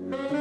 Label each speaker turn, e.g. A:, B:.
A: Mm-hmm.